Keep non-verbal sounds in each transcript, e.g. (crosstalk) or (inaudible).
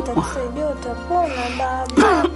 Utatusaidia, utakuwa na baba.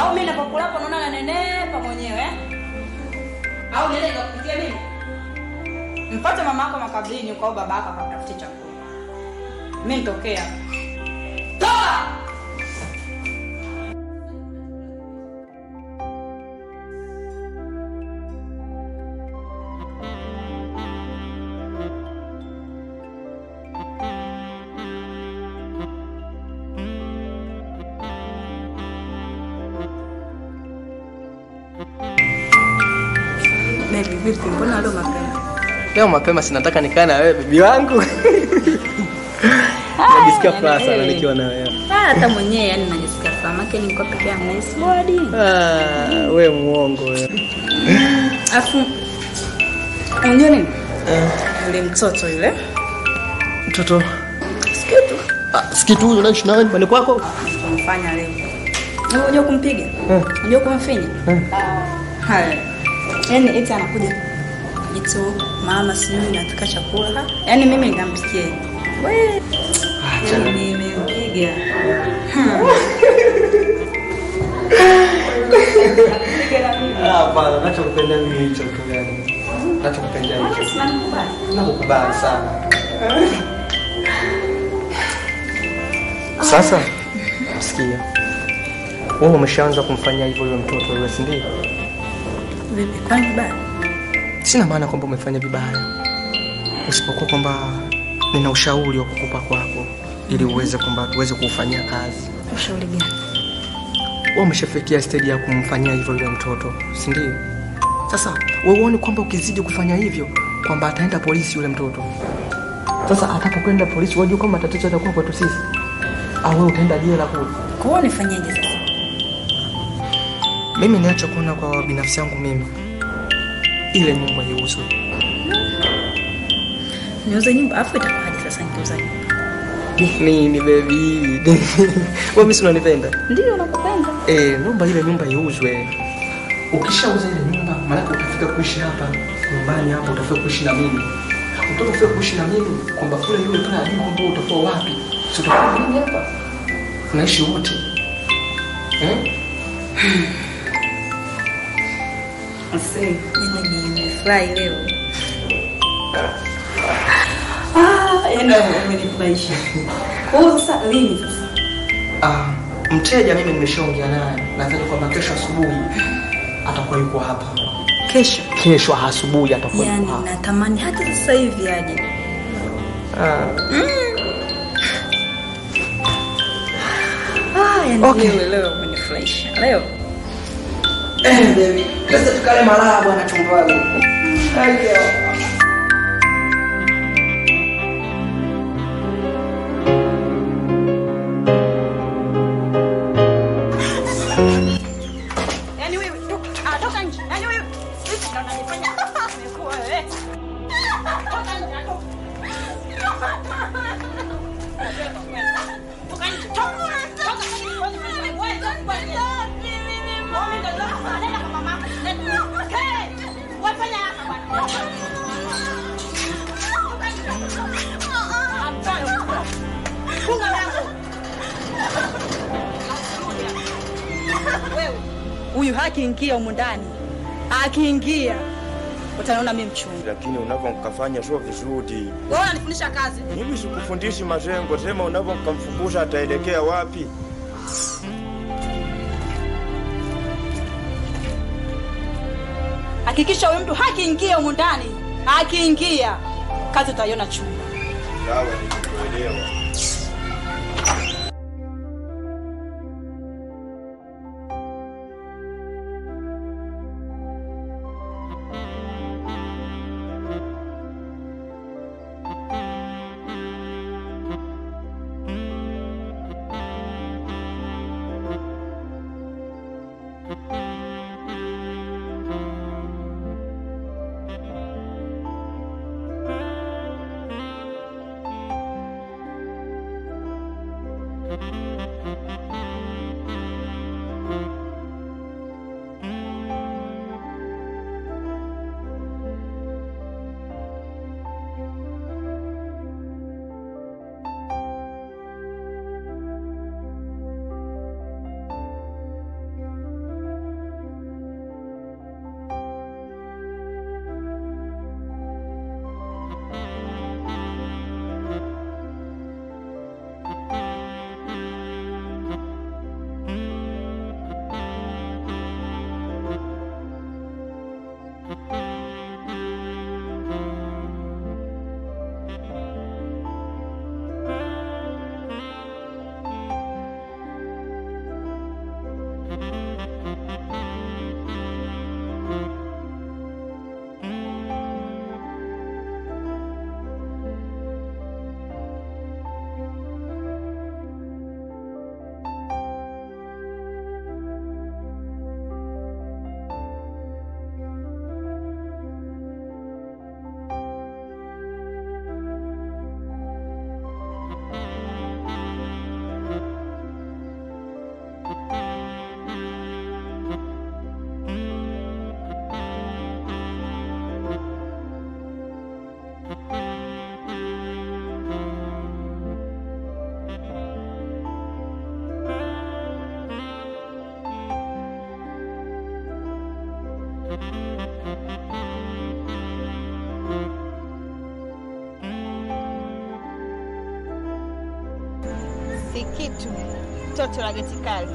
au mimi napokulapo naona nanenepa mwenyewe. Au nenda nikakupikia mimi? Mpate mama yako makaburini ukao baba yako akakutafutia chakula. Mi nitokea mapema sinataka nikae na wewe bibi wangu. Najisikia furaha sana nikiwa na wewe. Ah, hata mwenyewe yani najisikia furaha maana niko peke yangu na swadi. Ah, wewe muongo wewe. Afu unajua nini? Yule mtoto yule. Mtoto. Sikitu. Ah, sikitu huyu unaishi wewe nyumbani kwako? Mfanya leo. Unajua kumpiga? Eh. Unajua kumfinya? Eh. Haya. Yaani eti anakuja. Ito mama sijui nataka chakula. Yaani mimi nikampikia. We. Acha nimempiga. Ah, nachokupenda mimi hicho tu yani. Nachokupenda hicho. Nakukubali sana. Sasa sikia. Wewe umeshaanza kumfanyia hivyo yule mtoto yule, si ndio? Vipi? Kwani vibaya? Sina maana kwamba umefanya vibaya, isipokuwa kwamba nina ushauri wa kukupa kwako ili uweze kwamba tuweze kuufanyia kazi. Ushauri gani? Wewe umeshafikia stage ya kumfanyia hivyo yule mtoto, si ndio? Sasa wewe uone kwamba ukizidi kufanya hivyo kwamba ataenda polisi yule mtoto. Sasa atakapokwenda polisi, wajua kwamba matatizo yatakuwa kwetu sisi, au wewe utaenda jela kule. Kwa hiyo nifanyeje sasa? Mimi ninachokuona kwa binafsi yangu mimi, ile nyumba iuzwe. Niuze nyumba afu itakuwaje sasa nikiuza nyumba? (laughs) Nini baby? (laughs) Wewe mimi unanipenda? Ndio nakupenda. Eh, naomba ile nyumba iuzwe. Ukishauza ile nyumba, maana utafika kuishi hapa nyumbani hapa, utafika kuishi na mimi. Utafika kuishi na mimi kwamba kule yule pale ajua kwamba utakuwa wapi. Si utakuwa mimi hapa. Tunaishi wote. Eh? Nimefurahi leo. Ah, yaani umenifurahisha. Kwa hiyo sasa lini sasa? Ah, mteja mimi nimeshaongea naye. Nadhani kwamba kesho asubuhi atakuwa yuko hapa. Kesho. Kesho asubuhi atakuwa Yaani yuko hapa. natamani hata sasa hivi aje. Ah. Ah, yaani Okay. leo leo umenifurahisha. Leo. Eh, baby. Sasa tukale malaa bwana chumbani. Ayo. Yaani huyu hakiingia humu ndani, akiingia utaniona mimi mchungu. lakini unavyomkafanya sio vizuri. Wewe unanifundisha kazi. Mimi sikufundishi mazengo, sema unavyomkamfukuza ataelekea wapi? Hakikisha huyu mtu hakiingia humu ndani, akiingia kazi utaiona chungu. Sawa, nimekuelewa. Kitu. Toto la geti kali.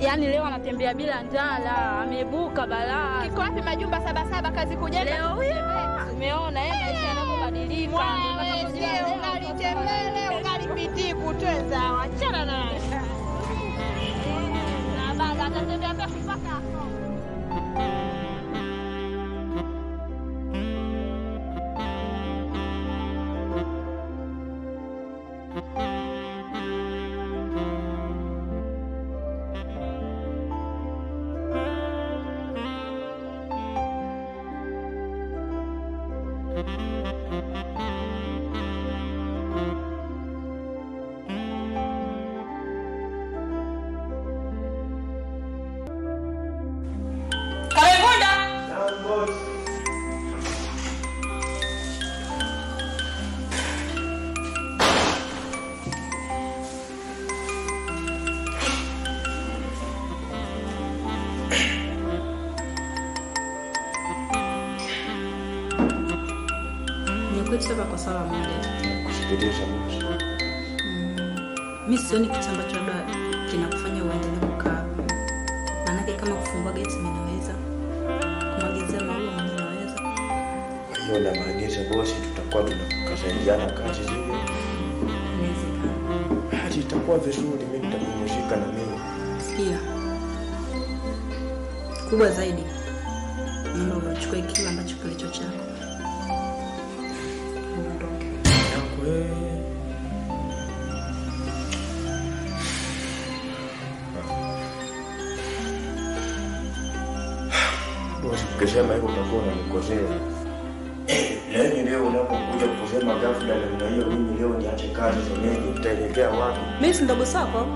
Yaani leo anatembea bila njala, amebuka balaa. Kiko wapi majumba saba saba kazi kujenga? Leo huyo umeona yeye maisha yanabadilika. Mwawete ungalitembele ungalipitiku tweza wachana naye. (laughs) Na baba atatembea peku sioni kitu ambacho labda kinakufanya uendelee kukaa. Maanake kama kufungua geti mi naweza, kumwagizia maua mwenye naweza. Kwa hiyo namaagiza bosi, tutakuwa tunakasaidiana kazi zile, hali itakuwa vizuri, mimi nitakumushika na mimi. Sikia, kubwa zaidi, naomba uchukue kile ambacho kilicho chako ukisema hivyo utakuwa unanikosea. Yaani leo unapokuja kusema ghafla namna hiyo, mimi leo niache kazi zenyewe, nitaelekea wapi? Mimi si ndo zako,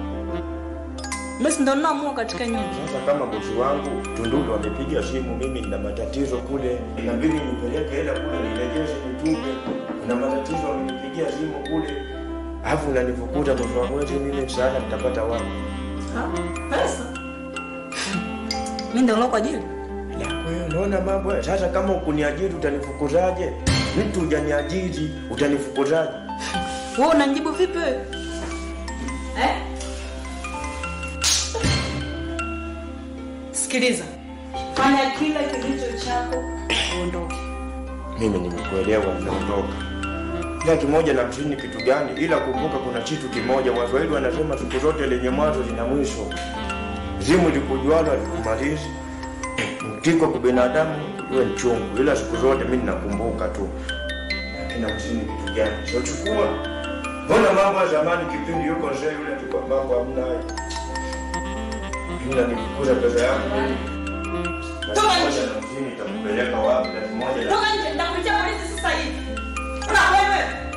mimi si ndo ninaamua katika nyumba. Sasa kama bosi wangu Tundulu amepiga simu, mimi nina matatizo kule, inabidi nipeleke hela kule nirejeshe nitupe. Kuna matatizo amenipigia simu kule, alafu unanifukuza bosi wangu wezi, mimi msaada nitapata wapi? Pesa mimi ndo kwa ajili unaona mambo. Sasa kama ukuniajiri utanifukuzaje? Mtu hujaniajiri utanifukuzaje? wewe unanijibu vipi wewe? Eh? Sikiliza, fanya kila kilicho chako, uondoke. Mimi nimekuelewa, naondoka. Kila kimoja na mshini kitu gani, ila kumbuka kuna kitu kimoja. Waswahili wanasema siku zote lenye mwanzo lina mwisho. Zimu likujualo alikumalizi mtiko kwa binadamu iwe chungu ila siku zote mimi ninakumbuka tu. na kuzini kitu gani? Sio chukua. Mbona mambo ya zamani kipindi yuko mzee yule alikuwa mambo hamna hayo. Yule nikukuza pesa yangu. mimi. Toka nje. Nitakupeleka itakupeleka wapi? Laki moja Toka nje, nitakuletea polisi sasa hivi. Una wewe?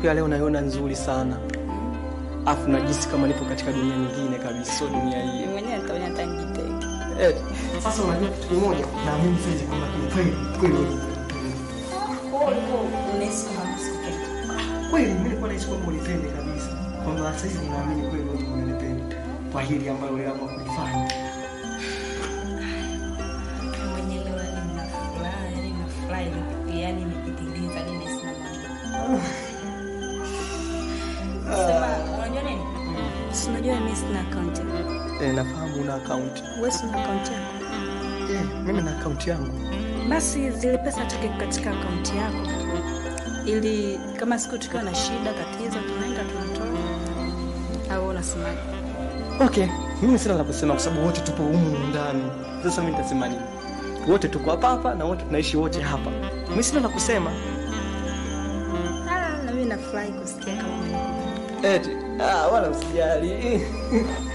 Siku ya leo naiona nzuri sana, afu najisi kama nipo katika dunia nyingine kabisa, sio dunia hii. mwenyewe nitaona hata. Eh, sasa unajua kitu kimoja, sasa kwamba kweli kweli wewe Unahisi kama msikiti. kweli, mimi nilikuwa naishi kwamba unipende kabisa, kwamba sasa hivi naamini kweli kwa hili ambalo uliamua kulifanya. Una akaunti. Wewe si una account yako? Eh, mimi na akaunti yangu. Basi zile pesa tuke katika akaunti yako, ili kama siku tukiwa na shida, tatizo, tunaenda tunatoa. Au unasemaje? Okay, mimi sina la kusema kwa sababu wote tupo humu ndani. Sasa mimi nitasema nini? Wote tuko hapa hapa na wote tunaishi wote hapa. Mimi sina la kusema. Ah, na mimi nafurahi kusikia kama umenikubali. Eti, ah, wala usijali. (laughs)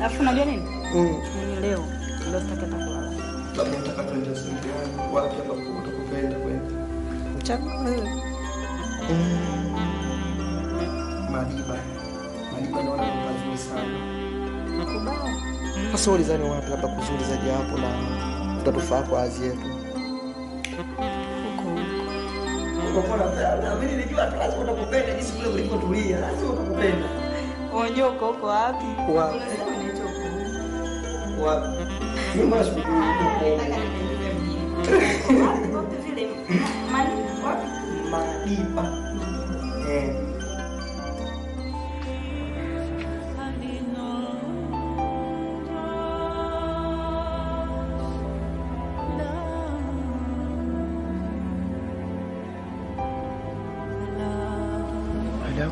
Alafu unajua nini? Mm. Ni leo ndio sitaki hata kulala. Labda nataka tuende sehemu wapi ambapo utakupenda kwenda. chako wewe. Mm. Madiba. Madiba naona ni mazuri sana. Nakubali. Sasa ulizani wapi labda kuzuri zaidi hapo na tutatufaa kwa azi yetu. Mimi nilijua tu lazima utakupenda jinsi kule ulivyotulia. Lazima utakupenda. Onyoko uko wapi? Wapi? Wapi? Nyuma ya Wapi? Madiba.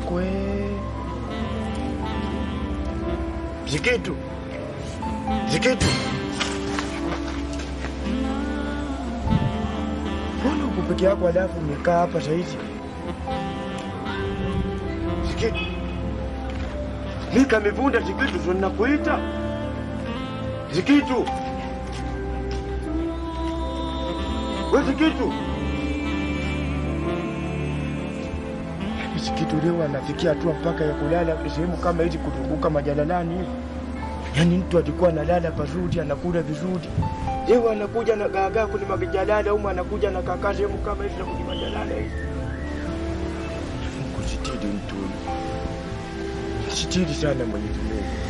Alakwe. Zikitu. Zikitu. Mbona uko peke yako alafu umekaa hapa saizi? Zikitu. Mika mivunda Zikitu, sio ninakuita. Zikitu. We Zikitu. Zikitu leo anafikia hatua mpaka ya kulala sehemu kama hizi kuzunguka majalalani yani mtu alikuwa analala pazuri, anakula vizuri. Leo anakuja na gaagaa kwenye majalala au anakuja na kakaa sehemu kama hizi na kwenye majalala hizi. Mungu mtu. Sitiri sana Mwenyezi Mungu.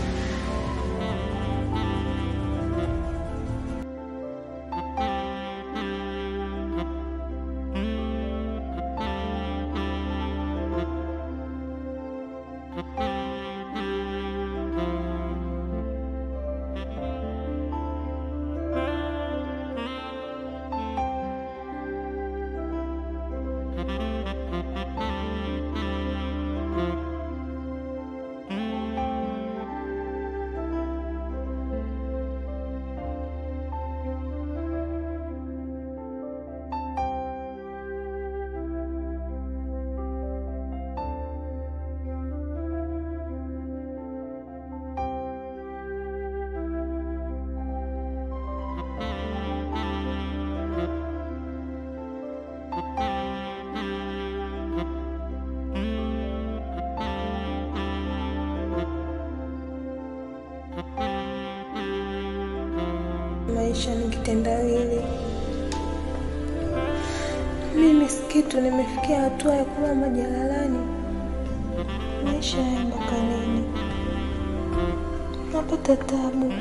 Hatua jalalani. Maisha yangu mpaka lini? Napata tabu.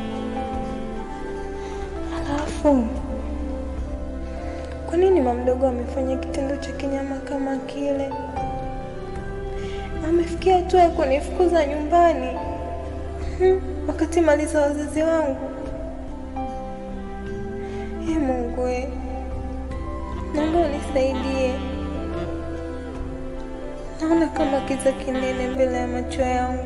Alafu kwa nini mamdogo amefanya kitendo cha kinyama kama kile? Amefikia hatua ya kunifukuza nyumbani hmm, wakati maliza wazazi wangu Ee Mungu naomba unisaidie. Naona kama kiza kinene mbele ya macho yangu.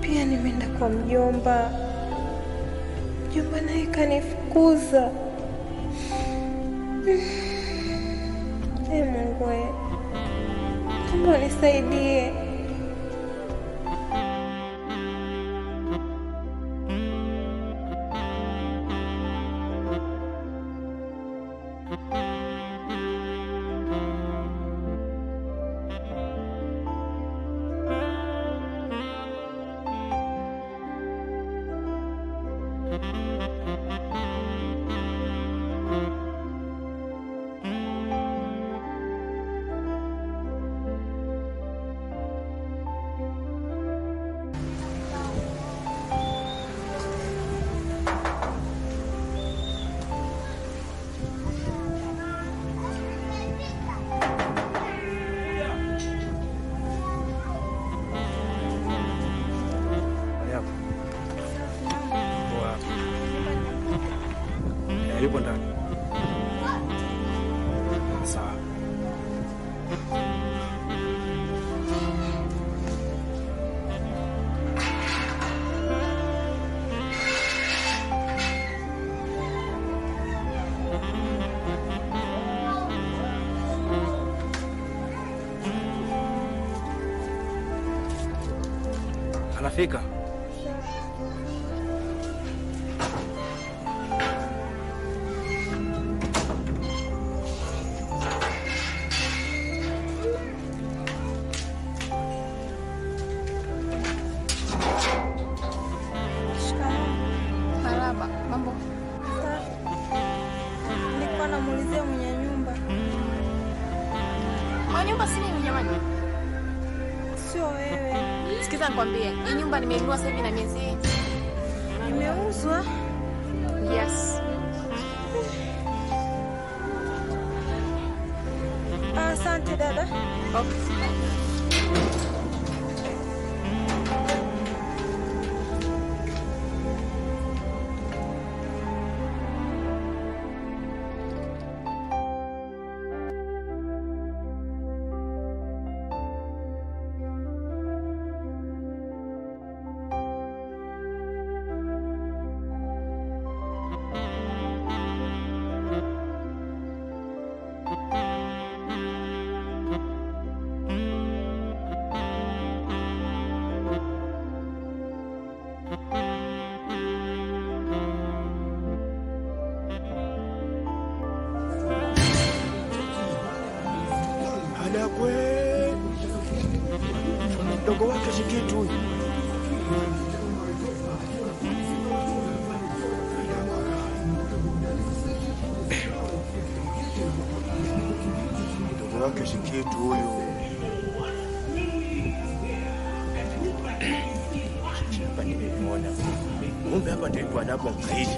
Pia nimeenda kwa mjomba, mjomba naye kanifukuza. Ee Mungu we, naomba unisaidie. Nikwambie, hii nyumba nimeinunua sasa hivi na miezi Imeuzwa? Ndio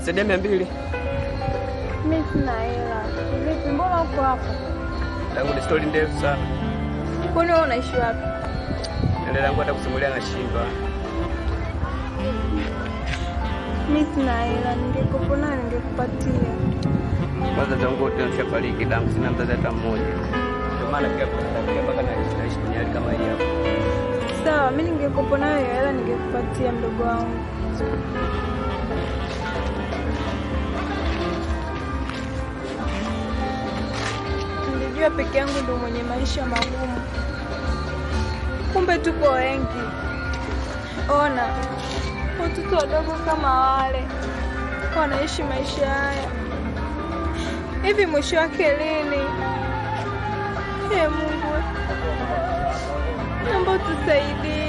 saidia mia mbili. Mimi sina hela. Vipi, mbona uko hapa? Tangu ni stori ndefu sana. Kwani wewe unaishi wapi? Ndio langu hata kusimulia nashindwa. Mimi sina hela, ningekupa nayo ningekupatia. Wazazi wangu wote wameshafariki, tangu sina mzazi hata mmoja. Ndio maana pia kustakia mpaka naishi kwenye hali kama hapa. Sawa, mimi ningekupa nayo hiyo hela ningekupatia mdogo wangu. Nilijua peke yangu ndo mwenye maisha magumu, kumbe tuko wengi. Ona watoto wadogo kama wale wanaishi maisha haya, hivi mwisho wake lini? Ee Mungu, naomba tusaidie.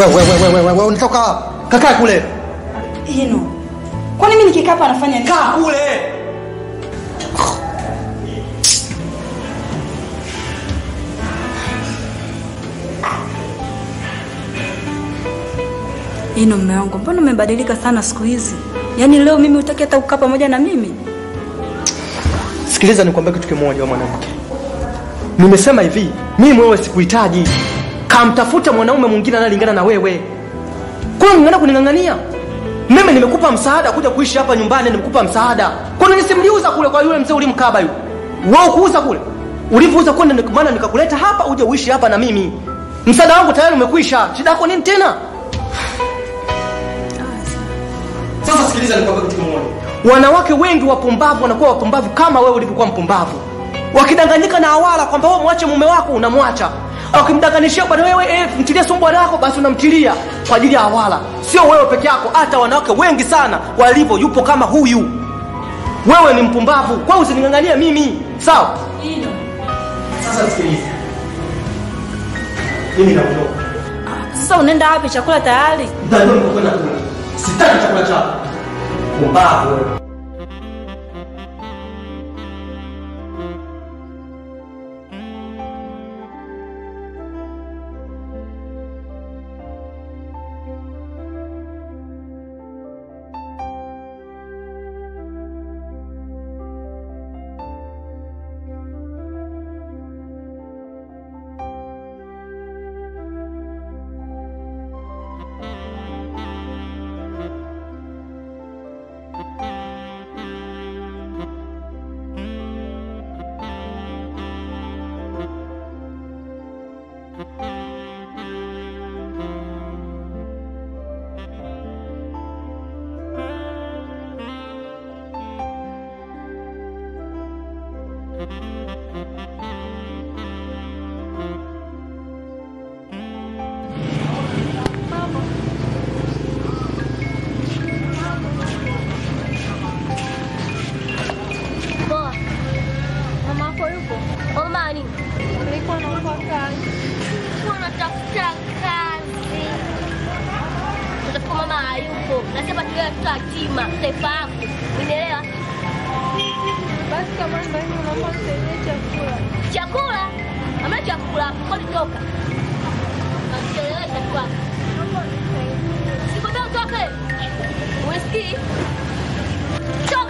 Wewe wewe wewe wewe unatoka wapi? Kakaa kule. Ino. Kwani mimi nikikaa hapa nafanya nini? Kaa kule. Hino mume wangu, mbona umebadilika sana siku hizi? Yaani leo mimi utaki hata kukaa pamoja na mimi? Sikiliza nikwambie kitu kimoja mwanamke. Nimesema hivi, mimi wewe sikuhitaji. Kamtafuta mwanaume mwingine analingana na wewe. Kwa nini unaenda kuning'ang'ania? Mimi nimekupa msaada kuja kuishi hapa nyumbani, nimekupa msaada. Kwa nini nisimliuza kule kwa yule mzee ulimkaba yule? Wewe kuuza kule. Ulivyouza kwenda maana nikakuleta hapa uje uishi hapa na mimi. Msaada wangu tayari umekwisha. Shida yako nini tena? Sasa sikiliza nikwambie kitu kimoja. Wanawake wengi wapumbavu wanakuwa wapumbavu kama wewe ulivyokuwa mpumbavu. Wakidanganyika na awala kwamba wewe mwache mume wako unamwacha. Akimdakanishia bwana wewe eh, mtilie sumu bwana wako, basi unamtilia kwa ajili ya hawala. Sio wewe peke yako, hata wanawake wengi sana walivyo, yupo kama huyu. Wewe ni mpumbavu, kwa usining'ang'ania mimi, sawa? Sasa sikiliza, mimi naondoka sasa. Unaenda wapi? Chakula tayari. Sitaki chakula chako, mpumbavu. hayupo, nasema tuwe watoto yatima, utaifahamu, unielewa? Basi kama unaomba nisaidie chakula, chakula? Amna chakula hapo, kwani toka? Sibodotoke usikii toka.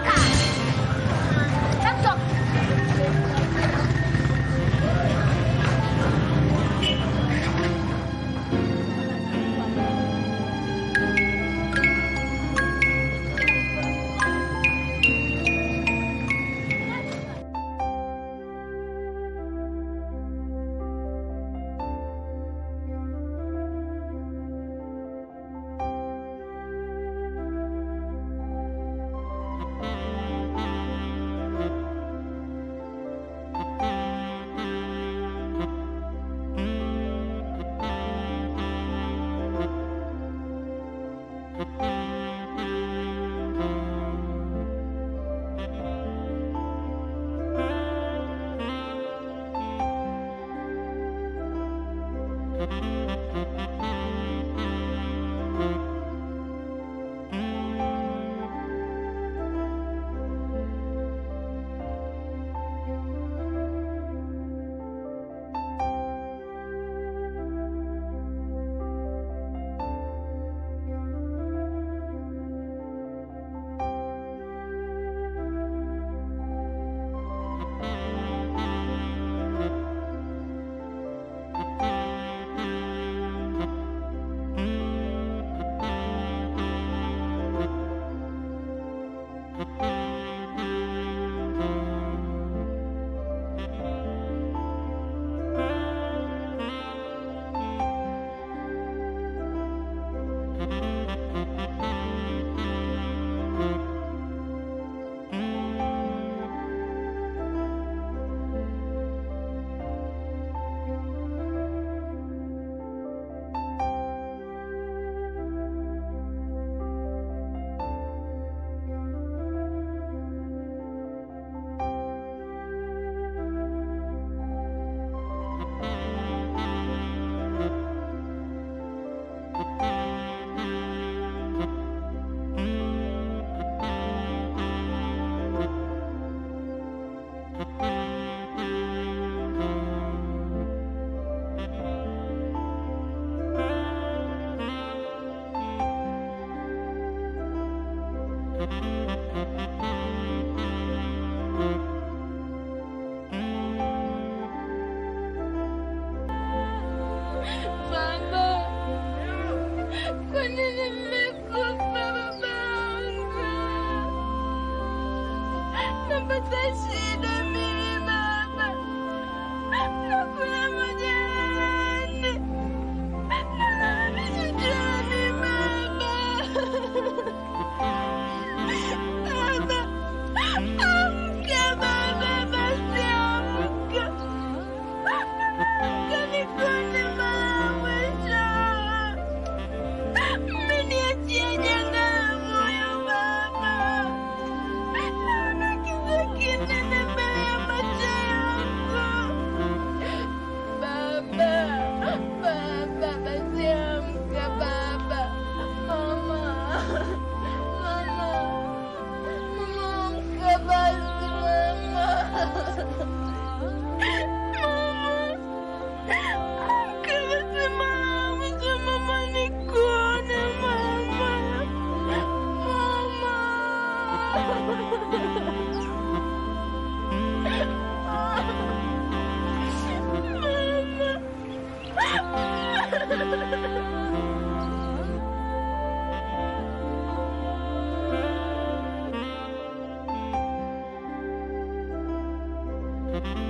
Bye.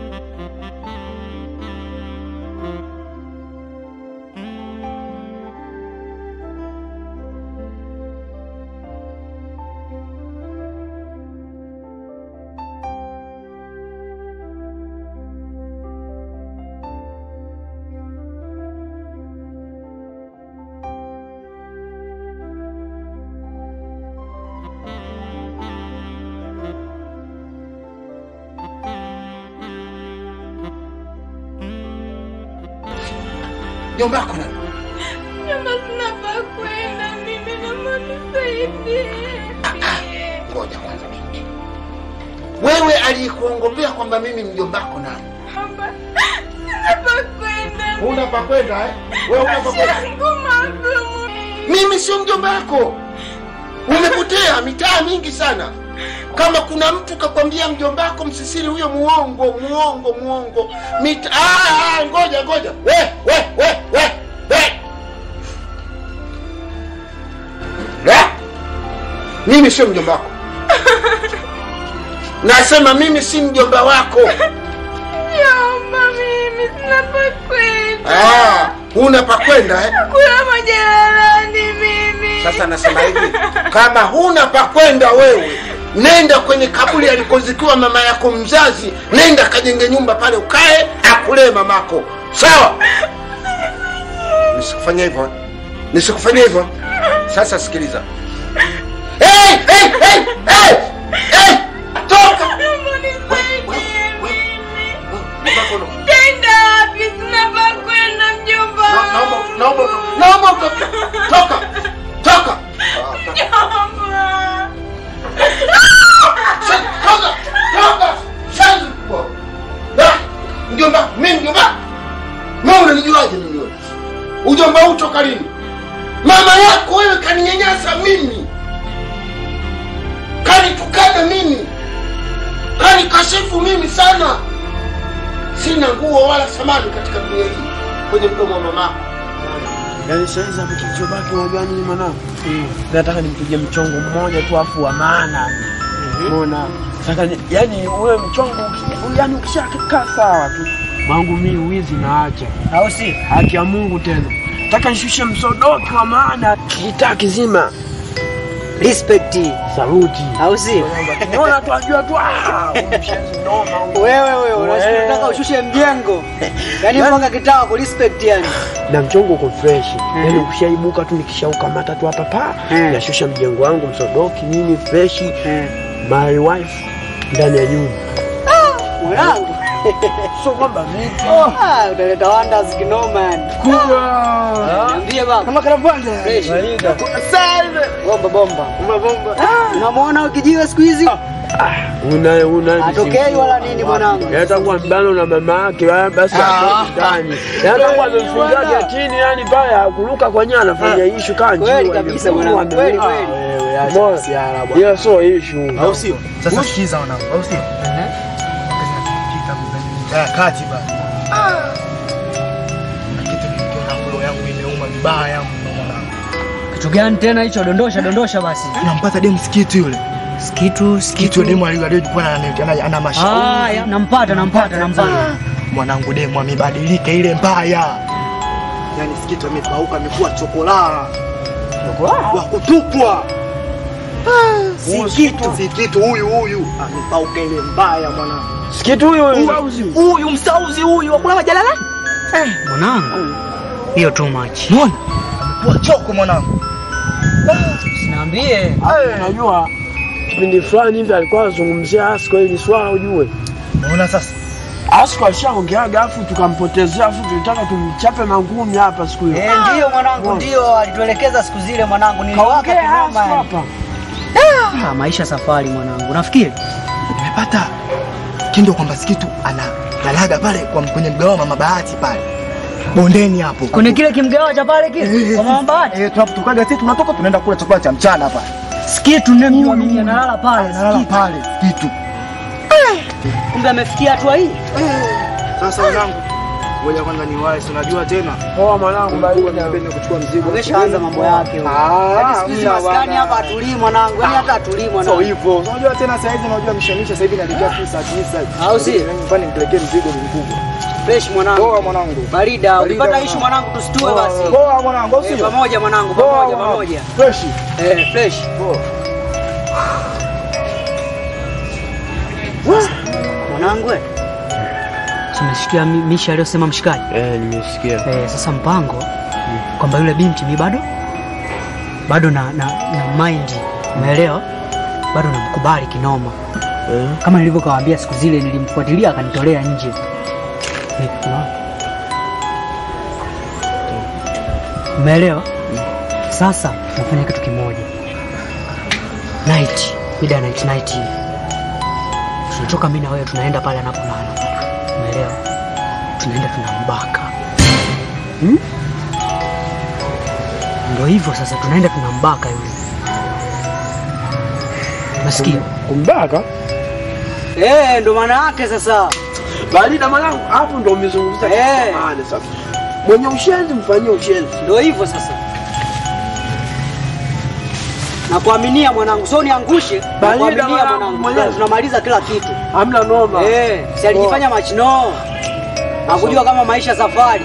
Mjomba wako nani? Nyumba sina pa kwenda mimi, naomba nisaidie. Ngoja kwanza binti, wewe aliyekuongopea kwamba mimi mjomba wako nani? Sina pa kwenda. Huna pa kwenda eh? Wewe huna pa kwenda? Mimi sio mjomba wako, umepotea mitaa mingi sana. Kama kuna mtu kakwambia mjomba wako msisiri, huyo muongo, muongo, muongo. Mita... Ah, ah, ngoja ngoja, we we we Mimi sio mjomba wako, (laughs) nasema mimi si mjomba wako. Mjomba mimi sina pa kwenda. Ah, huna pa kwenda eh? Kula majalalani mimi. Sasa nasema hivi, kama huna pa kwenda wewe, nenda kwenye kaburi alikozikiwa mama yako mzazi, nenda kajenge nyumba pale ukae, akulee mamako, sawa? (laughs) Nisikufanyia hivyo, nisikufanyia hivyo. Sasa sikiliza. Kanitukana mimi. Kanikashifu mimi sana. Sina nguo wala samani katika dunia hii kwenye mdomo wa mama. Yaani saizi hapo kilichobaki unajua nini mwanangu? Nataka nimpige mchongo mmoja tu afu wa maana. Umeona? Sasa yani yaani wewe mchongo yaani ukishakaa sawa tu. Mangu mimi wizi naacha. Au si? Haki ya Mungu tena. Nataka nishushe msodoki wa maana kitaa kizima. Respect. Saluti. Au si? Unaona tu ajua tu ah, Wewe wewe unataka ushushe mjengo. yani mpaka kitaka ku respect yani. na mchongo uko fresh yani ukishaibuka tu nikishaukamata tu hapa pa nashusha mjengo wangu msodoki nini fresh my wife ndani ya nyumba ah, Mwanangu. (laughs) So kwamba? Ah, utaleta wonders kinoma. Kubwa. Niambie baba. Kama karabanda. Fresh. Barida. Bomba bomba. Bomba bomba. Unamwona ukijiwa siku hizi? Una una Atokei wala nini mwanangu? Yatakuwa mbano na mama yake basi ndani. Yatakuwa amemfungia getini yani baya kuruka kwa anafanya issue kanji. Kweli kabisa mwanangu. Kweli kweli. Wewe acha masiara bwana. Hiyo so issue. Au sio? Sasa sikiza wanangu, au sio? Haya, kati basi. Na kitu nilikiona flow yangu imeuma vibaya mno mwanangu. Kitu gani tena hicho? Dondosha dondosha basi. Nampata demu sikitu yule. Skitu Sikitu demu kwa ana ana, ana mashauri. Ah, ya, nampata nampata nampata. Mwanangu demu amebadilika ile mbaya. Yaani sikitu amepauka amekuwa chokolaa. Chokolaa? Wa kutupwa. Ah, Sikitu, si kitu huyu huyu amepauka ile mbaya mwanangu. Sikitu huyu huyu. Msauzi huyu akula majalala. Eh, Mwanangu. Hiyo too much. Mbona? Wachoko choko mwanangu. Sinaambie. Unajua kipindi fulani hivi alikuwa anazungumzia Asko hili swala ujue. Unaona sasa? Asko alishaongeaga afu tukampotezea afu tulitaka tumchape mangumi hapa siku hiyo. Eh, ndio mwanangu ndio alituelekeza siku zile mwanangu niliwaka kinoma hapa. Ah, maisha safari mwanangu. Nafikiri Nimepata kindo kwamba sikitu ana lalaga pale kwa kwenye mgawa mama Bahati pale bondeni hapo kwenye kile kimgawa cha pale kile kwa mama Bahati. Eh, tunapotokaga sisi tunatoka tunaenda kula chakula cha mchana hapa. Sikitu ndio mimi analala pale. Analala pale kitu. Kumbe amefikia hatua hii. Sasa wanangu, ngoja kwanza niwahi, si unajua tena. Poa mwanangu barida. Napenda kuchukua mzigo. Ameshaanza mambo yake. Ah, Yaani hamna maskani hapa atulii mwanangu. Yaani hata atulii So mwanangu. hivyo. Unajua tena sasa hivi unajua mshemisha sasa hivi naelekea tu saa 9. Au si? Nyumbani nipelekee mzigo mkubwa. Fresh mwanangu. Poa mwanangu. Barida, ulipata ukipata ishu mwanangu tusitue basi. Poa mwanangu, au si? sio? Pamoja mwanangu, pamoja mwanangu. pamoja. Fresh. Eh, fresh. Poa. Mwanangu eh. Tumesikia mishi Misha aliyosema mshikaji. Eh, nimesikia. Eh, sasa mpango kwamba yule binti mi bado bado na na, na mind umeelewa? Bado namkubali kinoma. Kama nilivyokawaambia siku zile nilimfuatilia akanitolea nje. umeelewa mm. Sasa nafanya kitu kimoja. Night, mida night night. Tunatoka mimi na wewe tunaenda pale anapolala. Umeelewa? Tunaenda tunambaka. Hmm? Ndio hivyo sasa tunaenda tunambaka yule. Nasikia? Kumbaka? Eh, ndo maana yake sasa. Bali na mwanangu hapo ndo umezungumza Eh. sasa. Mwenye ushenzi mfanyie ushenzi. Ndio hivyo sasa. Nakuaminia mwanangu, sio niangushe. Bali Nakuaminia na mwanangu tunamaliza kila kitu. Hamna noma. Eh, si alijifanya machino. Hakujua kama maisha safari.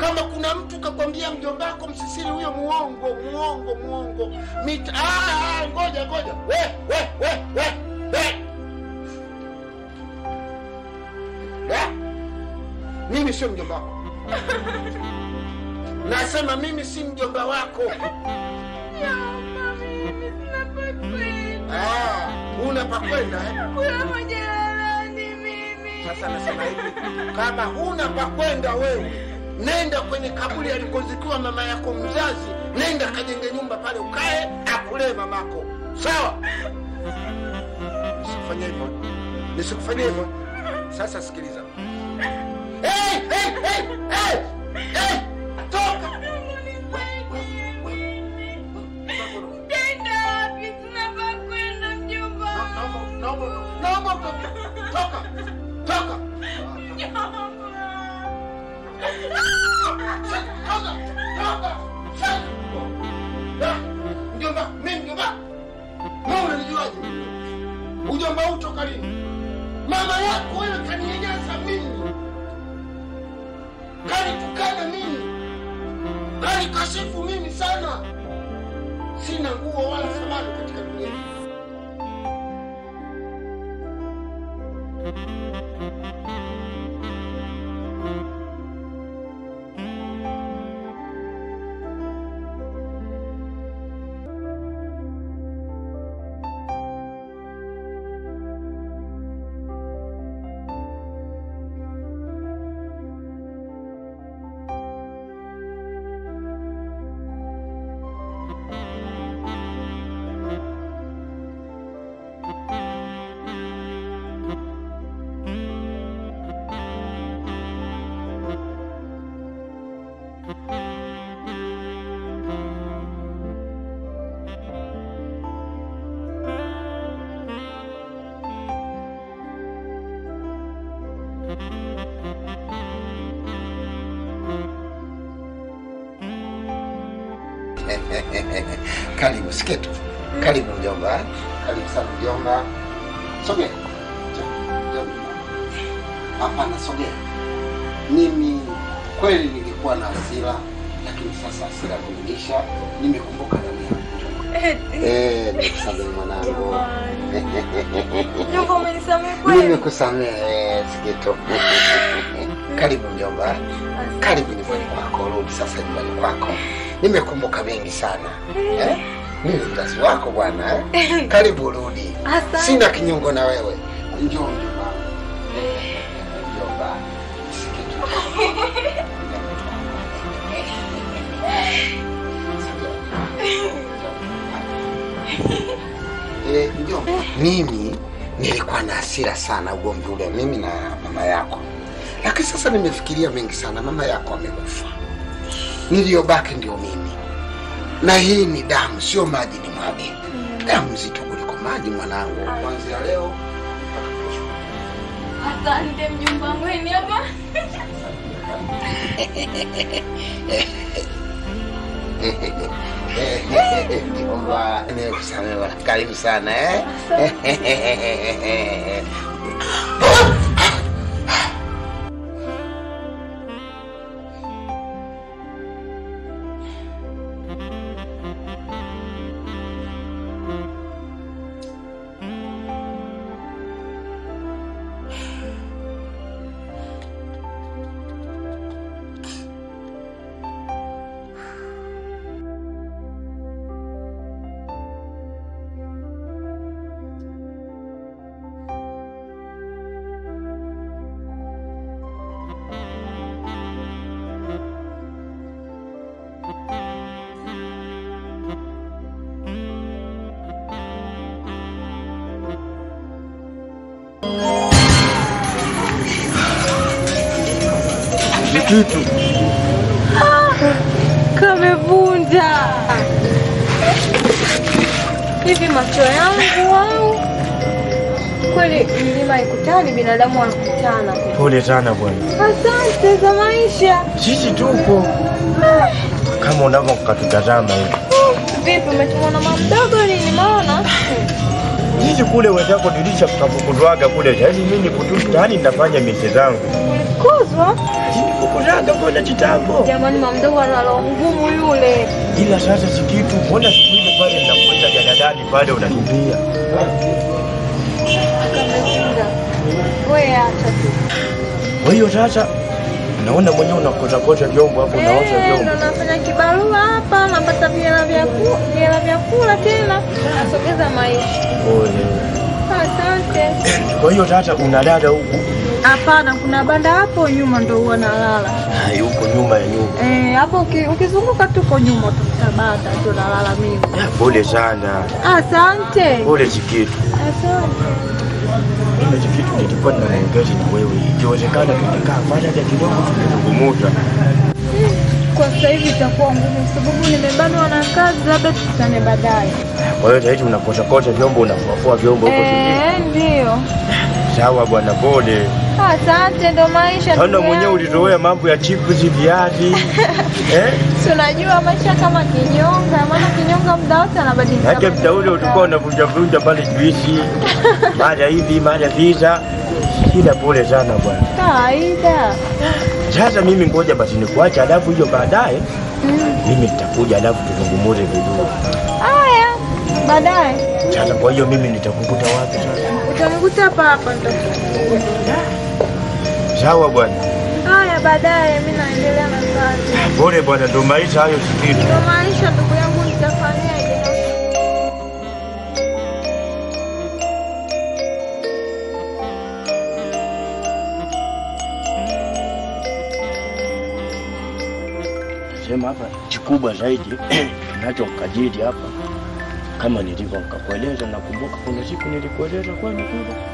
Kama kuna mtu kakwambia mjomba wako msisiri, huyo muongo, muongo, muongo. Mita... Ah, ah, ngoja ngoja, we we we we we? Mimi sio mjomba wako, (laughs) nasema mimi si mjomba wako. Una pakwenda kwenda Sasa nasema hivi, kama huna pakwenda wewe, nenda kwenye kaburi alikozikiwa mama yako mzazi, nenda kajenge nyumba pale ukae, akulee mamako, sawa? Nisikufanyia hivyo, nisikufanyia hivyo. Sasa sikiliza. Hey, hey, hey, hey, hey, (laughs) Karibu Siketu, karibu mjomba, karibu sana mjomba. Sogea. Hapana, sogea. Mimi kweli nilikuwa na hasira, lakini sasa hasira kuingisha, nimekumbuka nani yangu. Eh, nikusamehe mwanangu. (laughs) Nimekusamehe Siketu. (laughs) Karibu mjomba, karibu nyumbani kwako, rudi sasa nyumbani kwako. Nimekumbuka mengi sana eh? Mimi mzazi wako bwana eh? (laughs) Karibu rudi, sina kinyongo na wewe. Njoo mjomba, mjomba. Eh, mjomba, mimi nilikuwa na hasira sana ugomvi ule mimi na mama yako, lakini sasa nimefikiria mengi sana. Mama yako amekufa, niliyobaki ndio mimi, na hii ni damu, sio maji ni mwage. Damu zito kuliko maji, mwanangu. Kuanzia leo Asante mjomba mweni ni hapa. mjomba, nimekusamehe bwana. Karibu sana eh? (laughs) kitu Kamevunja hivi macho yangu au kweli? Mlima ikutani, binadamu wanakutana. Pole sana bwana, Asante za maisha. sisi tupo kama unavyokatutazama hivi. Vipi, umetumwa na mama mdogo nini? Maana Sisi kule wenzako dirisha tukafukuzwaga kule, yaani mimi niko tu mtaani ninafanya mise zangu. kuzwa Fukuzwaga mbona kitambo, jamani, mamdogo mdogo ana roho ngumu yule. ila sasa si kitu. Mbona siku ile pale pale unakimbia? Kwa hiyo sasa naona mwenyewe unakotakota vyombo hapo, unaosha Eh, vyombo. nafanya kibarua hapa, napata viela vya ku- viela vya kula tena, nasogeza maisha. Asante. Kwa hiyo sasa unalala huku Hapana, kuna banda hapo nyuma ndo huwa nalala. Hai, huko nyuma ya nyumba. Eh, hapo ukizunguka ukizunguka tuko nyuma utakuta banda ndo nalala mimi. Pole sana, Asante. pole Chikitu. Asante. Mimi Chikitu nilikuwa ninaongeza na wewe, ikiwezekana tungekaa faraja kidogo tukizungumza. Kwa sasa hivi itakuwa ngumu sababu nimebanwa na kazi, labda tukutane baadaye. Kwa hiyo sasa unakosha kosha vyombo, unafuafua vyombo huko. Eh, ndio. Sawa bwana, pole. Asante, ndo maisha. Ndugu mwenyewe yangu. mambo ya chipuzi, viazi (laughs) eh? Si unajua maisha kama kinyonga, maana kinyonga muda wote anabadilika. Hata muda ule ulikuwa unavunja vunja pale juisi, (laughs) mara hivi mara visa. Kila pole sana bwana. Kawaida. Sasa mimi ngoja basi nikuache, alafu hiyo baadaye Mm. mimi nitakuja, alafu tuzungumuze vizuri. Ah, baadaye. Sasa kwa hiyo mimi nitakukuta wapi sasa? Utanikuta hapa hapa nitakuchukua. Sawa bwana. Haya, baadaye mimi naendelea na kazi. Pole bwana, ndo maisha hayo sikitu. Ndio maisha ndugu yangu, nitafanyaje? Sema hapa chikubwa zaidi (clears throat) nacho kajidi hapa, kama nilivyo nikakueleza, nakumbuka kuna siku nilikueleza kwani kule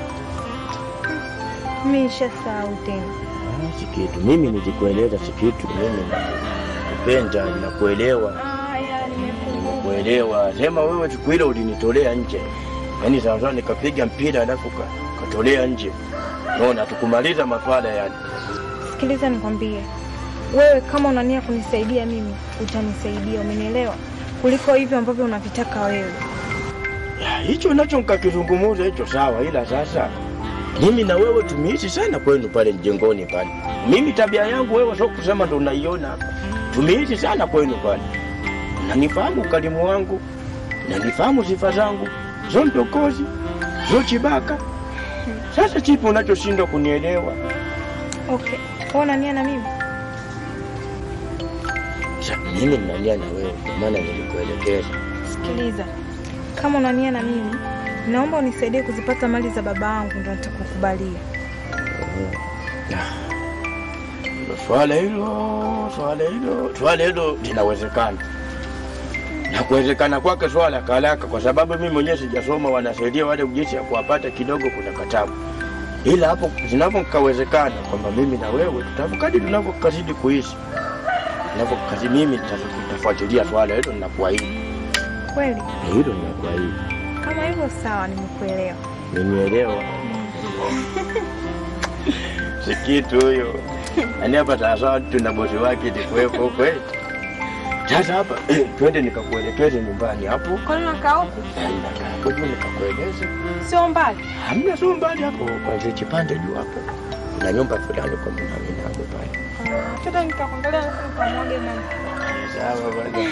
Mimi nishasahau tena. Ah, sikitu. Mimi nilikueleza sikitu, mimi kupenda nakuelewa, nimekuelewa. Sema wewe siku ile ulinitolea nje, yaani sawa sawa, nikapiga mpira alafu ka- katolea nje. Naona tukumaliza maswala yani. Sikiliza nikwambie, wewe kama unania kunisaidia mimi utanisaidia, umenielewa? Kuliko hivyo ambavyo unavitaka wewe. Hicho nacho nkakizungumuza hicho sawa, ila sasa mimi na wewe tumeishi sana kwenu pale mjengoni pale. Mimi tabia yangu wewe sio kusema ndo unaiona hapa. Tumeishi sana kwenu pale, nanifahamu ukarimu wangu, nanifahamu sifa zangu zo ndokozi zo chibaka. Sasa chipi unachoshindwa kunielewa. Okay, wewe unania na mimi? Sasa mimi ninalia na wewe, kwa maana nilikuelekeza. Sikiliza, kama unania na mimi, naomba unisaidie kuzipata mali za baba yangu, ndo nitakukubalia. Swala hilo swala hilo swala hilo linawezekana na kuwezekana kwake swala kalaka, kwa sababu mimi mwenyewe sijasoma, wanasaidia wale jinsi ya kuwapata kidogo, kuna katabu, ila hapo zinavyokawezekana kwamba mimi na wewe tutavukadi tunavyokazidi kuishi tunavyokazidi, mimi tafuatilia nitafuatilia swala hilo, ninakuahidi Kweli? hilo, ninakuahidi. Kama hivyo sawa, nimekuelewa. Nimeelewa (laughs) si kitu huyo. Yaani hapa sasa tuna bosi wake nikuwepo kweli. Sasa hapa (clears throat) twende nikakuelekeze nyumbani hapo. Kwani unakaa huku? Hapo juu nikakueleze. Sio mbali. Hamna sio mbali hapo, kwanza chipande juu hapo. Na nyumba fulani kwa mnamini hapo pale. Twende nikakuangalia nikamwage mama. Sawa bwana.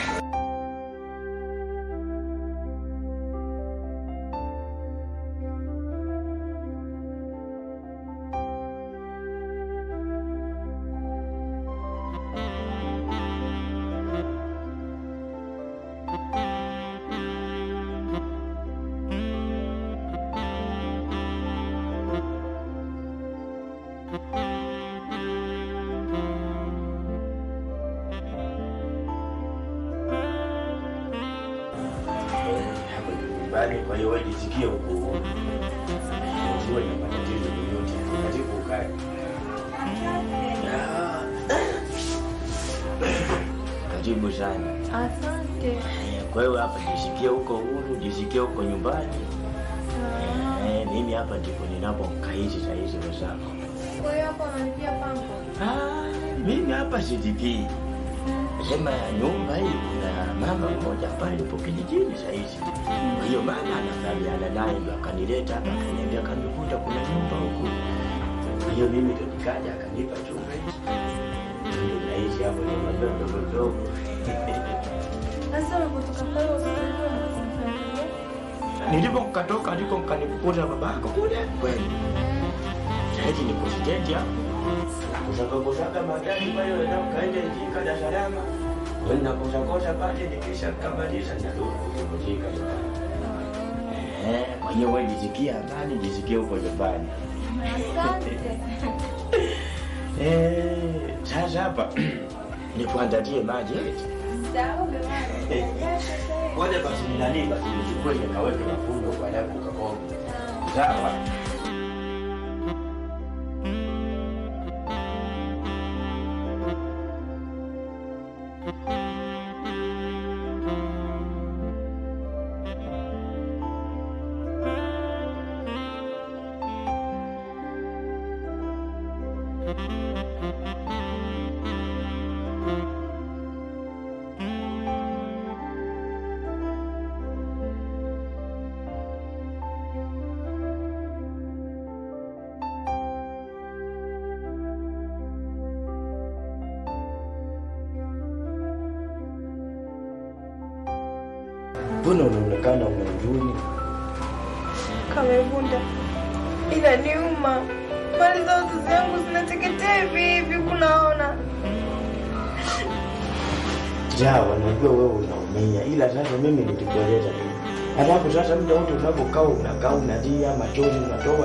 Sijipii. Sema nyumba hii kuna mama mmoja pale yupo kijijini saa hizi. Kwa hiyo mama anafahamiana naye ndo akanileta hapa akaniambia kanikuta kuna nyumba huku. Kwa hiyo mimi ndo nikaja akanipa chumba hichi. Naishi hapo ni mambo ndogo ndogo. Sasa unapotoka pale Nilipo nkatoka aliko mkanikukuta babako kule kweli. Sahizi niko stendi hapo. Kusaka magari kwayo ukaende Njika Dar es Salaam. Wenda kushakosha pale nikisha kamaliza narudi kupumzika. Eh, kwa hiyo wewe jisikia amani, jisikie huko nyumbani. (laughs) Eh, sasa hapa (clears throat) nikuandalie maji eti. Ngoja basi nani basi nichukue nikaweke mafundo kwa alafu kakombe. Sawa.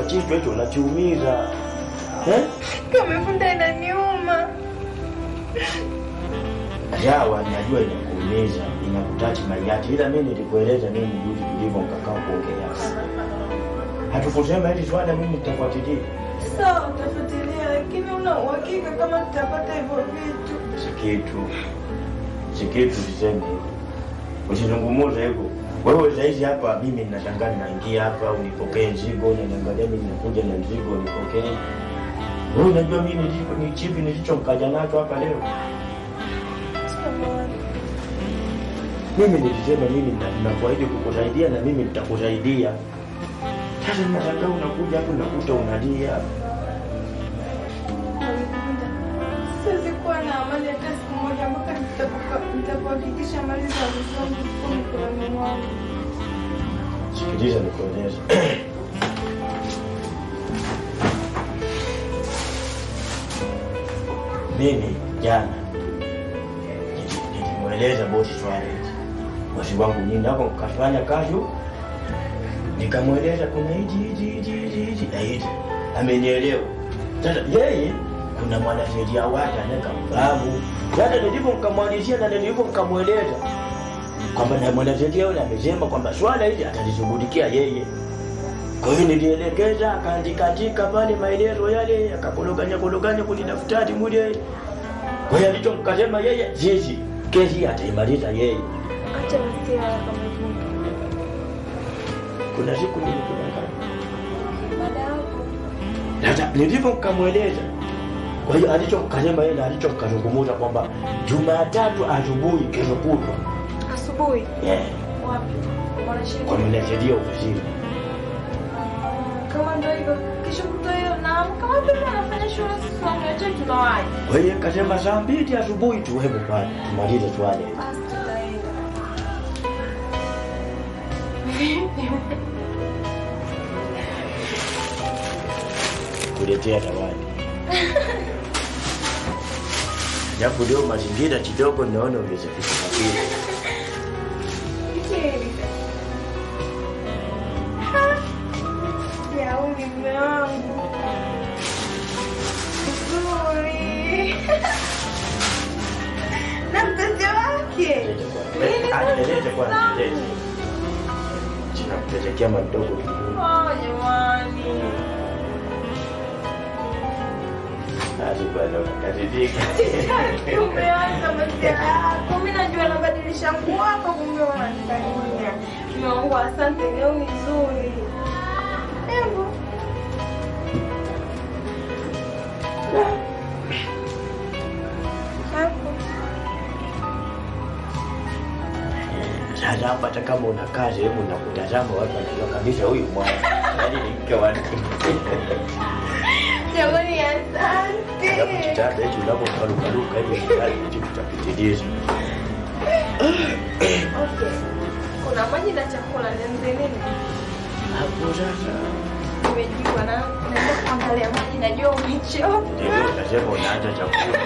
Kitu hicho unachiumiza eh? Kamevunda, inaniuma. Jawa, najua inakuumiza, inakutachi mayati, ila mimi nilikueleza nini juzi tulivyo mkakao kuongelea. Hatukusema hili swala mimi nitafuatilia. Sawa, utafuatilia, lakini una uhakika kama tutapata hivyo vitu? Sikitu, sikitu siseme. usizungumuze hivyo. Wewe saizi hapa, mimi ninashangaa, ninaingia hapa unipokee mzigo, unaniangalia mimi nakuja na mzigo unipokee. Wewe unajua mimi ni chipi nilichomkaja nacho hapa leo. Mimi nilisema mimi ninakuahidi kukusaidia na mimi nitakusaidia. Sasa ninashangaa unakuja hapo unakuta unalia. Sasa kuwa na amani hata mpaka mali za wazazi ziko mikononi mwangu. Sikiliza nikuonyeshe. Mimi jana nili- nilimweleza bosi swala. Bosi wangu nini hapo, kafanya kazi. Nikamweleza kuna hizi hizi hizi hizi hizi na hizi. Amenielewa. Sasa yeye kuna mwanasheria wake anayekamfahamu. Sasa nilivyo mkamwalizia na nilivyo mkamweleza kwamba na mwanasheria yule amesema kwamba swala hili atalishughulikia yeye. Kwa hiyo nilielekeza, akaandikaandika pale maelezo yale, akakologanya kologanya kwenye daftari mule. Kwa hiyo alicho mkasema yeye, zizi kesi ataimaliza yeye. Kuna siku Sasa nilivyo nikamweleza, kwa hiyo alicho mkasema yeye na alicho mkazungumuza kwamba Jumatatu asubuhi kesho kutwa asubuhi yeah, wapi? Kwa mwanasheria ofisini. Kama ndio hivyo, kesho kutwa hiyo na kama vile anafanya shughuli sisi wanaacha tunawahi. Kwa hiyo kasema saa mbili asubuhi pale tumalize tutaenda. kuletea zawadi. (laughs) Japo leo mazingira kidogo naona unaweza kusafiri. Yauni (laughs) Yako. (laughs) Najua nabadilisha nguo hapa, kumbe wananifanyia. Mume wangu, asante, ni nzuri. Hebu Sasa hapa hata kama una kazi, hebu nakutazama watu wanajua kabisa huyu mwana. (laughs) Yaani ni mke wa jamani, kitanda hicho unapokarukaruka hivi ndani kitu kitapitiliza. Kuna maji na chakula nianze nini? Hapo sasa Nimejua na naenda kuangalia maji, najua umechoka. ndio unasema unaanza chakula.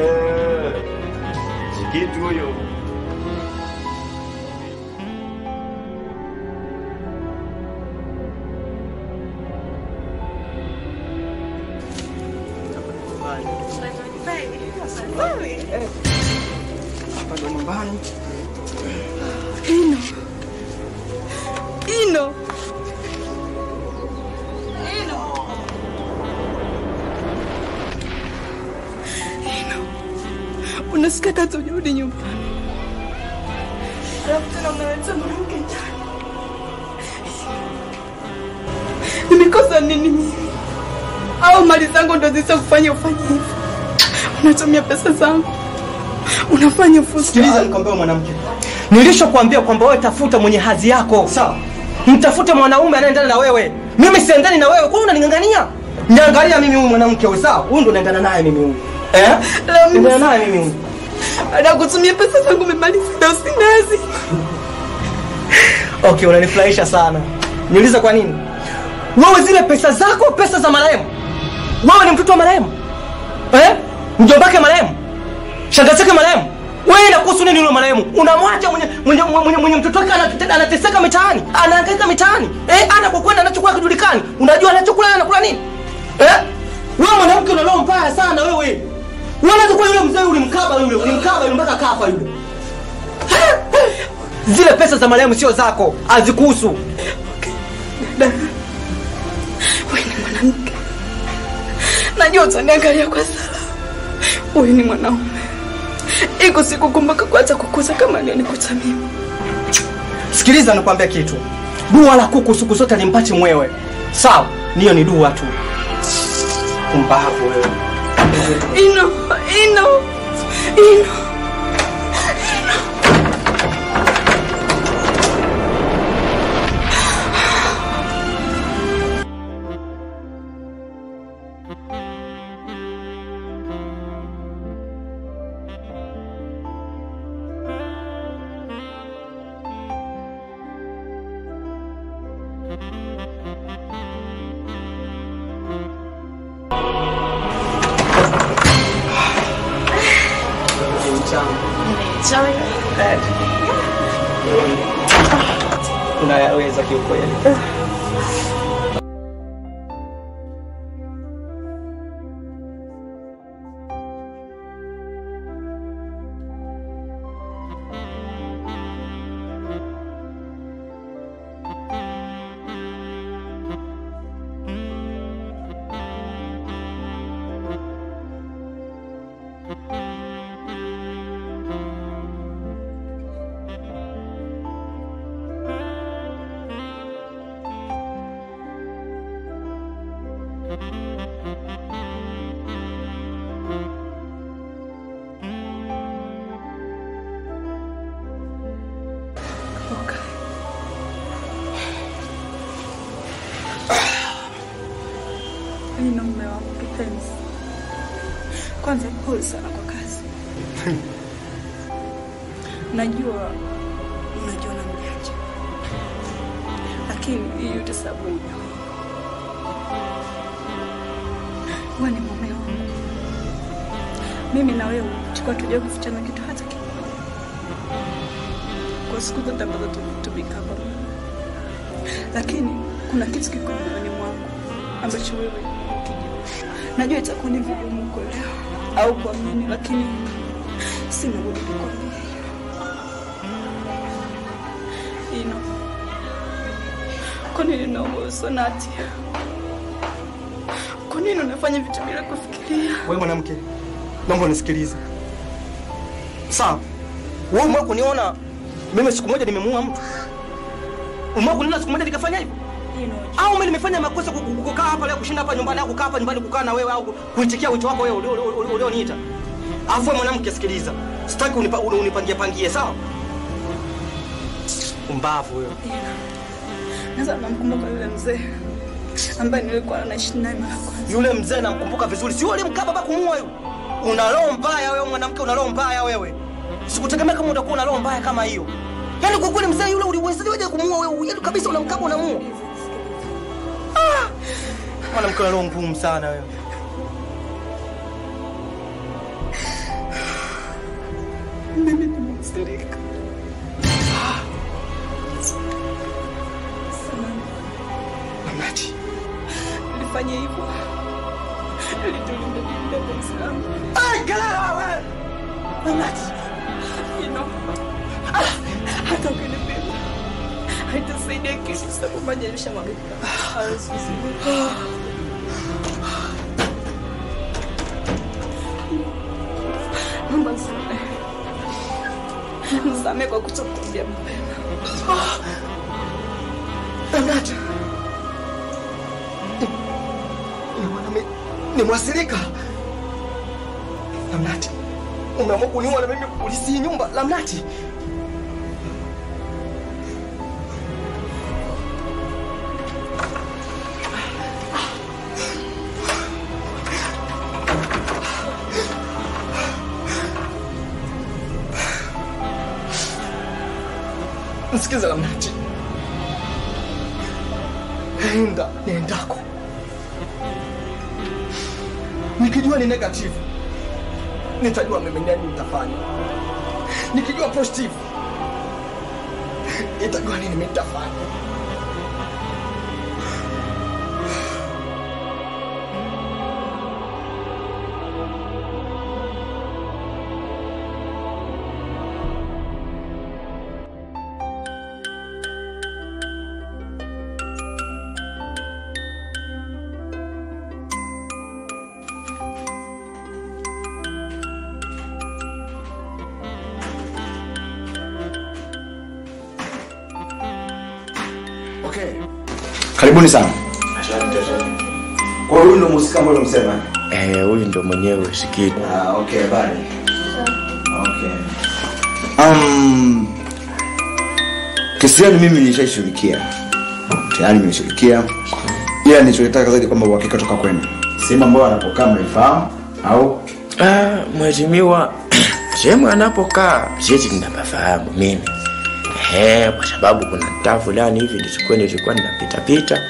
Eh, Sikitu huyo. Unatumia pesa zangu. Unafanya fuska. Sikiliza nikwambie mwanamke. Nilishokuambia kwamba wewe tafuta mwenye hadhi yako. Sawa. Mtafute mwanaume anayeendana na wewe. Mimi siendani na wewe. Kwa nini unaningangania? Niangalia mimi huyu mwanamke huyu, sawa? Huyu ndo naendana naye mimi huyu. Eh? Naendana naye mimi huyu. baada ya kutumia pesa zangu umemaliza na usinazi. (laughs) Okay, unanifurahisha sana. Niulize kwa nini? Wewe zile pesa zako, pesa za marehemu. Wewe ni mtoto wa marehemu. Eh? Mjombake marehemu. Shangazi yake marehemu. Wewe inakuhusu nini yule marehemu? Unamwacha mwenye mwenye mwenye, mwenye mtoto wake anate- anateseka mitaani, anahangaika mitaani. Eh, ana kwa kwenda anachokula kijulikani. Unajua anachokula na anakula nini? Eh? Wewe mwanamke una roho mbaya sana wewe. Wewe unaweza kuwa yule mzee ulimkaba yule, ulimkaba yule mpaka kafa yule. (laughs) Zile pesa za marehemu sio zako, azikuhusu Dada, wewe ni mwanamke, najua utaniangalia kwa sala. Wewe ni mwanaume, iko siku kumbuka kuacha kukuza kama alionikuta mimi. Sikiliza nakwambia kitu. Dua la kuku siku zote mpati mwewe. Sawa, niyo ni dua tu. Pumbavu wewe. Ino, ino, ino. Wewe ni mume wangu, mimi na wewe tulikuwa tujue kufichana kitu hata kidogo. kwa siku zote ambazo tumetumika pamoja, lakini kuna kitu kiko moyoni mwangu ambacho wewe ukijua, najua itakuwa ni vigumu kuelewa au kuamini, lakini sina budi kukwambia Ino, kwa nini unaogopa na hatia? Kwa nini unafanya vitu bila kufikiria? Wewe mwanamke, naomba unisikilize. Sawa. Wewe umewahi kuniona mimi siku moja nimemuua mtu? Umewahi kuniona siku moja nikafanya hivyo? Au mimi nimefanya makosa ku- ku- kukaa hapa leo kushinda hapa nyumbani au kukaa hapa nyumbani kukaa na wewe au kuitikia wito wako wewe ulio- ulio- ulioniita? Alafu wewe mwanamke sikiliza. Sitaki unipa, unipangie pangie sawa? Umbavu wewe. Sasa namkumbuka yule mzee ambaye nilikuwa naishi naye mara kwanza. Yule mzee namkumbuka vizuri. Si yule mkaa baba kumuua yule. Una roho mbaya wewe mwanamke, una roho mbaya wewe. Sikutegemea kama utakuwa una roho mbaya kama hiyo. Yaani kwa kweli mzee yule uliwezaje kumuua wewe? Yaani kabisa unamkaba unamuua. Ah! Mwanamke una roho ngumu sana wewe. Mimi nimekasirika. Nilifanya hivyo ili tulinde Biblia ya Uislamu. Ai, galala wewe. Mamati. You know, hata ukinipima haitasaidia kitu sababu maji yalishamwagika. Naomba nisamehe. Nisamehe kwa kutokuambia mapema. Mamati. Nimwasirika. Lamnati. Umeamua kuniua na mimi polisi nyumba Lamnati. Msikiza Lamnati. Nenda niendako, nikijua ni negative nitajua mimi nani nitafanya, nikijua positive nitajua nini nitafanya. Karibuni sana. Kwa hiyo huyu ndo mhusika ambaye unamsema? Eh, huyu ndio mwenyewe Shikiti. Ah, okay, bye. Okay. Um, kesi yenu mimi nishaishughulikia. Tayari nimeshughulikia. Ila nilichotaka zaidi kwamba uhakika toka kwenu. Sehemu ambayo anapokaa mnaifahamu au Ah, mheshimiwa (clears throat) sehemu anapokaa sisi tunapafahamu mimi Ehe, kwa sababu kuna mtaa fulani hivi nilikuwa nilikuwa ninapitapita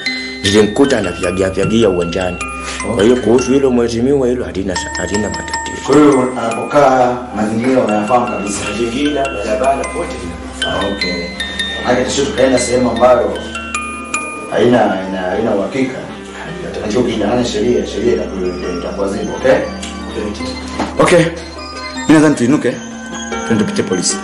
nilimkuta anavyagiavyagia uwanjani. uwanjani. Kwa hiyo kuhusu hilo mheshimiwa, hilo halina halina matatizo. Kwa hiyo anapokaa mazingira unayafahamu kabisa. Mazingira, barabara, pote Ah, okay. Hata kesho tukaenda sehemu ambayo haina haina haina uhakika. Najua ukiendana na sheria, sheria itaku- zingo okay? Okay. Mimi nadhani tuinuke. tuende tupite polisi.